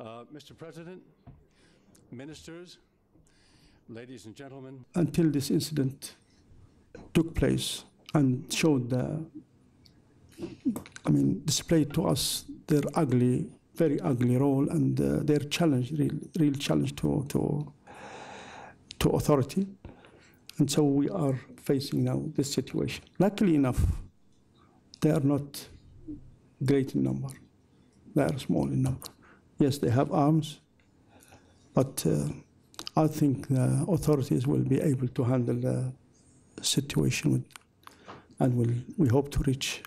Uh, Mr. President, ministers, ladies and gentlemen, until this incident took place and showed the, I mean, displayed to us their ugly, very ugly role and uh, their challenge, real, real challenge to, to, to authority. And so we are facing now this situation. Luckily enough, they are not great in number. They are small in number. Yes, they have arms, but uh, I think the authorities will be able to handle the situation with, and will, we hope to reach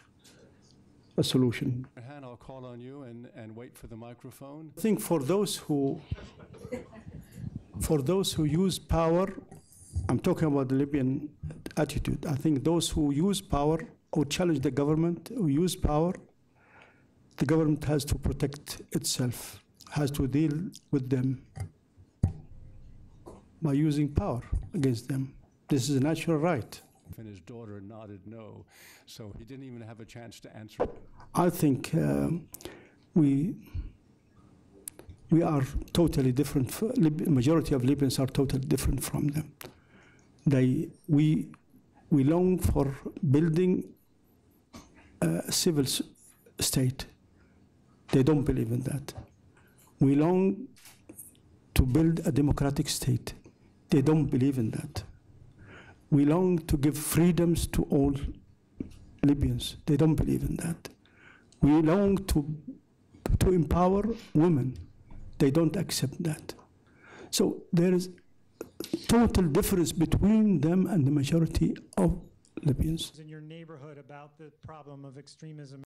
a solution. Han, I'll call on you and, and wait for the microphone. I think for those who, for those who use power, I'm talking about the Libyan attitude. I think those who use power or challenge the government, who use power, the government has to protect itself, has to deal with them by using power against them. This is a natural right. And his daughter nodded no, so he didn't even have a chance to answer. I think um, we we are totally different. majority of Libyans are totally different from them. They we we long for building a civil s- state. They don't believe in that. We long to build a democratic state. They don't believe in that. We long to give freedoms to all Libyans. They don't believe in that. We long to, to empower women. They don't accept that. So there is total difference between them and the majority of Libyans. in your neighborhood about the problem of extremism